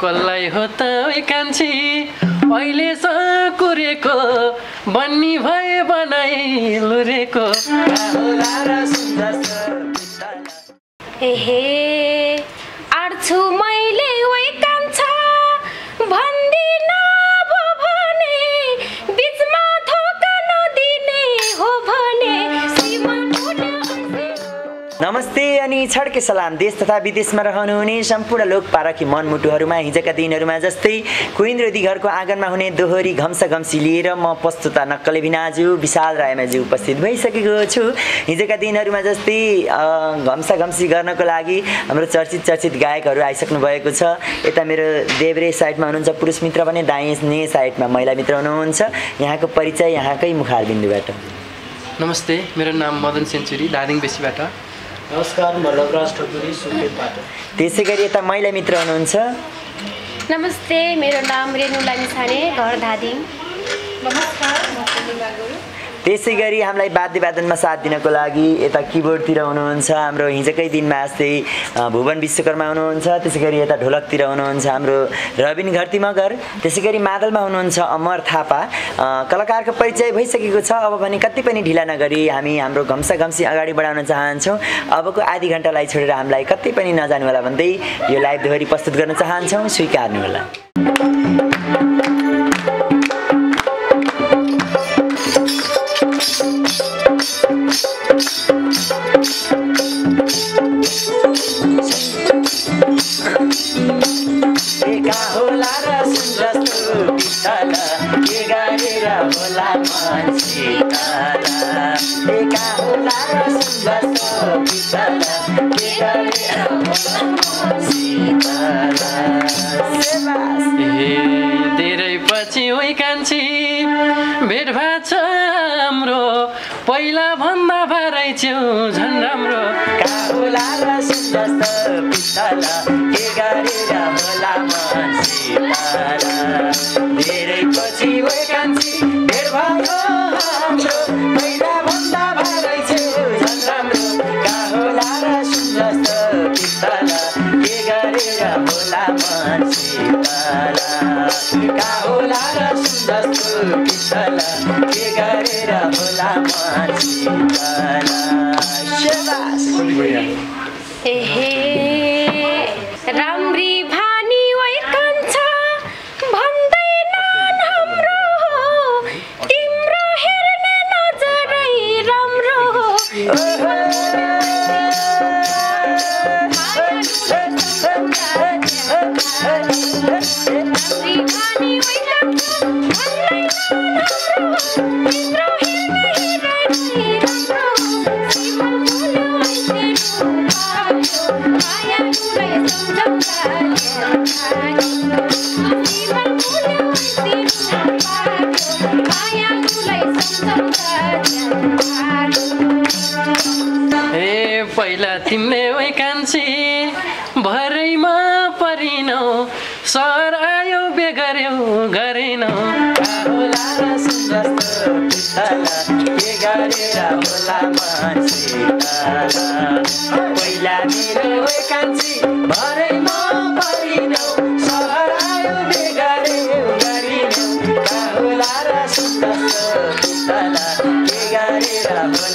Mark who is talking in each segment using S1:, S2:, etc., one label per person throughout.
S1: कसलाई हो त कान्छी। अहिले कुरेको बन्नी भए बनाइ लुरेको।
S2: एहे आड्छु मैले ओइ कान्छा। भन्दिन भो भने बिचमा धोका नदिने हो भने।
S3: नमस्ते। अनि छड्के सलाम। देश तथा विदेशमा रहनुहुने सम्पूर्ण लोक पारखी मनमुटुहरूमा हिजोका दिनहरूमा जस्तै कुइन्द्र घरको आँगनमा हुने दोहोरी घम्सा घम्सी लिएर म प्रस्तुता नक्कले भिनाजु विशाल रायमाझी उपस्थित भइसकेको छु। हिजोका दिनहरूमा जस्तै घम्सा घम्सी गर्नको लागि हाम्रो चर्चित चर्चित गायकहरू आइसक्नु भएको छ। यता मेरो देब्रे साइडमा हुनुहुन्छ पुरुष मित्र भने दाहिने साइडमा महिला मित्र हुनुहुन्छ। यहाँको परिचय यहाँकै मुखारबिन्दुबाट।
S1: नमस्ते मेरो नाम मदन सेन्चुरी धादिङ बेसीबाट।
S4: नमस्कार म लवराज ठकुरी सुर्खेतबाट
S3: त्यसै गरी यता महिला मित्र हुनुहुन्छ।
S2: नमस्ते मेरो नाम रेणु लामिछाने घर धादिङ।
S3: त्यसै गरी हामीलाई वाद्य वादनमा साथ दिनको लागि यता किबोर्डतिर हुनुहुन्छ हाम्रो हिजोकै दिनमा जस्तै भुवन विश्वकर्मा हुनुहुन्छ त्यसै गरी यता ढोलकतिर हुनुहुन्छ हाम्रो रविन घरती मगर त्यसै गरी मादलमा हुनुहुन्छ अमर थापा। कलाकारको परिचय भइसकेको छ अब भने कति पनि ढिला नगरी हामी हाम्रो घम्सा घम्सी अगाडि बढाउन चाहन्छौँ। अबको आधी घन्टालाई छोडेर हामीलाई कतै पनि नजानु होला भन्दै यो लाइभ दोहोरी प्रस्तुत गर्न चाहन्छौँ। स्वीकार्नु होला
S1: धेरै पछि ओइ कान्छी भेट भएको छ हाम्रो। पहिला भन्दा भरै च्याउ झन् राम्रो।
S3: धेरै पछि ओइ कान्छी भेट भयो होला मान्छे तल का होला र सुन्दस्तो पितल के गरेर होला मान्छे तल शाबास
S1: ए पहिला तिमीले ओइ कान्छी भरैमा परिनौ। सहर आयो बेगर्यौ गरेनौ।
S3: पहिला मेरो ओइ कान्छी भरैमा परिनौ। सहर आयो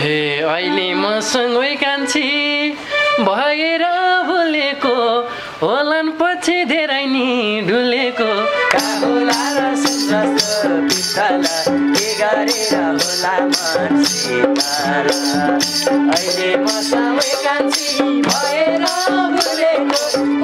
S3: हे
S1: अहिले मसँगै कान्छी
S5: भएर बोलेको होलान पछि धेरै नि
S2: डुलेको अहिले मसँगै कान्छी भएर
S3: बोलेको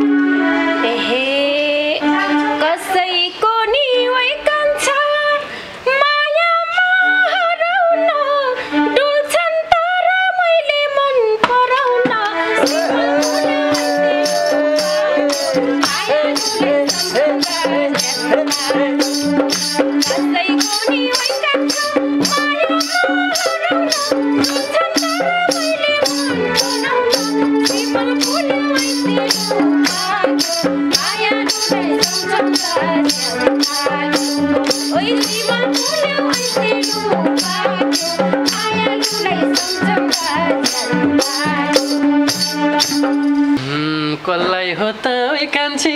S3: कसलाई हो त कान्छी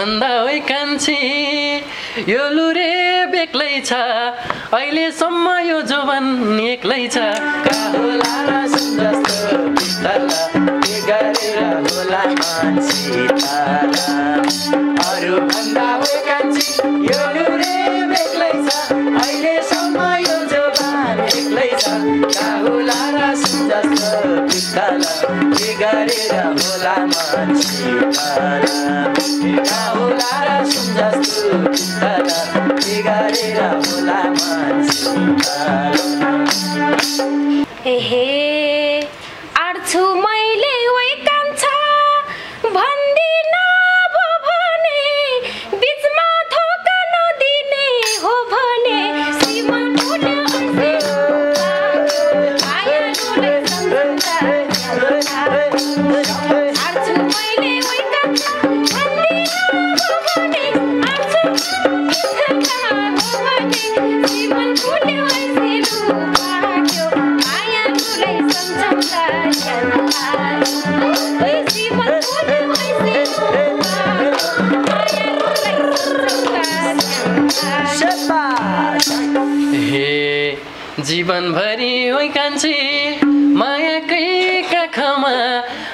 S3: भन्दा ओ कान्छी यो लुरे बेग्लै छ। अहिलेसम्म यो जोवन एक्लै छ।
S5: अरू यो लुरे छ। यो साल बिगारेर होला मान्छे होला र सुन्जस्तो बिगारेर होला मान्छे
S2: एहे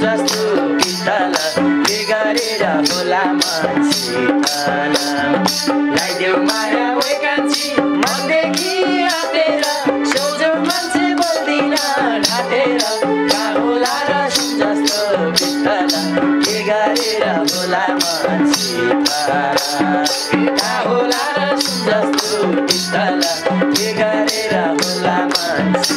S5: र जस्तो
S3: पित्तल के गरेर होला मान्छे लाइदेऊ माया कान्छी बोल्दिन ढाँटेर जस्तो पित्तल के गरेर होला मान्छे होला र जस्तो पित्तल के गरेर होला मान्छे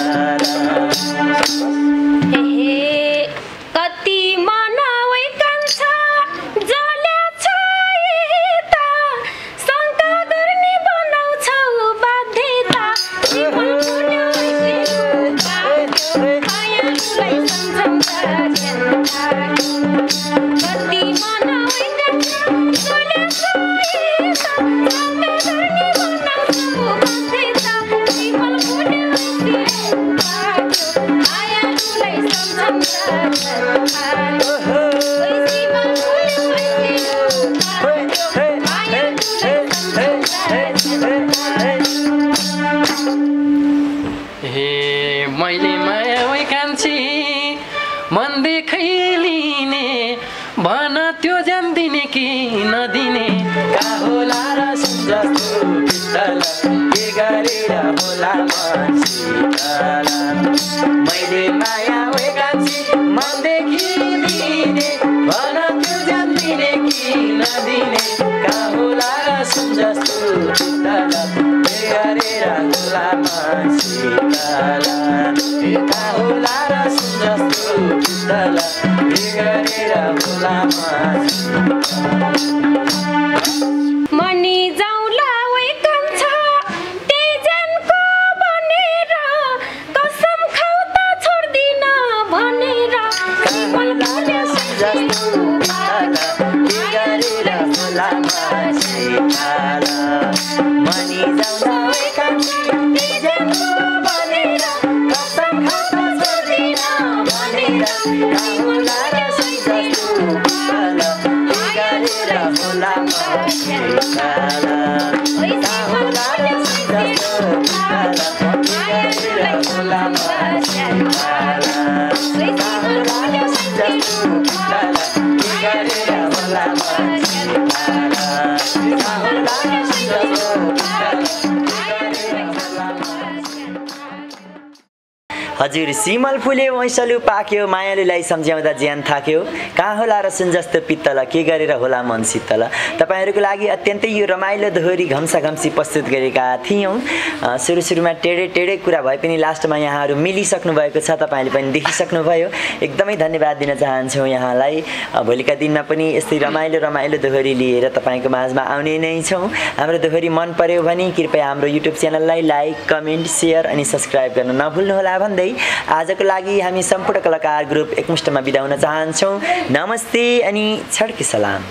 S3: मान्छे
S1: मैले माया कान्छी मन देखै लिने भन त्यो जान्दिने कि नदिने।
S3: होला र मान्छे
S2: मनी
S3: हजुर सिमल फुले वैसलु पाक्यो मायालुलाई सम्झ्याउँदा ज्यान थाक्यो। कहाँ होला र सुन जस्तो पित्तल? के गरेर होला मन शीतल? तपाईँहरूको लागि अत्यन्तै यो रमाइलो दोहोरी घम्सा घम्सी प्रस्तुत गरेका थियौँ। सुरु सुरुमा टेढे टेढे कुरा भए पनि लास्टमा यहाँहरू मिलिसक्नु भएको छ तपाईँहरूले पनि देखिसक्नुभयो। एकदमै धन्यवाद दिन चाहन्छौँ यहाँलाई। भोलिका दिनमा पनि यस्तै रमाइलो रमाइलो दोहोरी लिएर तपाईँको माझमा आउने नै छौँ। हाम्रो दोहोरी मन पर्यो भने कृपया हाम्रो युट्युब च्यानललाई लाइक कमेन्ट सेयर अनि सब्सक्राइब गर्न नभुल्नुहोला भन्दै आजको लागि हामी सम्पूर्ण कलाकार ग्रुप एकमुष्टमा बिदा हुन चाहन्छौँ। नमस्ते अनि छड्के सलाम।